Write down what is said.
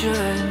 should.